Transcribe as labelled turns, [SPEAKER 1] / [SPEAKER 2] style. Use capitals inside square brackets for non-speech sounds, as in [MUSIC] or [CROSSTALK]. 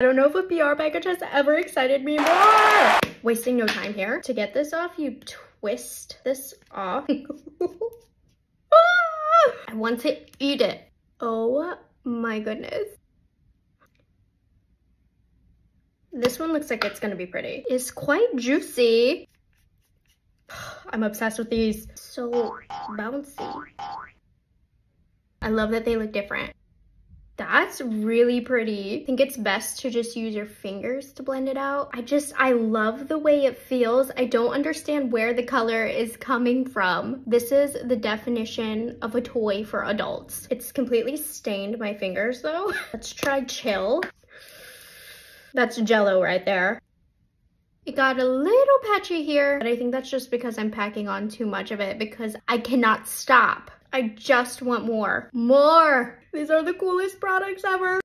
[SPEAKER 1] I don't know if a PR package has ever excited me more. Wasting no time here. To get this off, you twist this off. [LAUGHS] I want to eat it. Oh my goodness. This one looks like it's gonna be pretty. It's quite juicy. [SIGHS] I'm obsessed with these. So bouncy. I love that they look different. That's really pretty. I think it's best to just use your fingers to blend it out. I just, I love the way it feels. I don't understand where the color is coming from. This is the definition of a toy for adults. It's completely stained my fingers though. [LAUGHS] Let's try chill. That's jello right there. It got a little patchy here, but I think that's just because I'm packing on too much of it because I cannot stop. I just want more. More! These are the coolest products ever.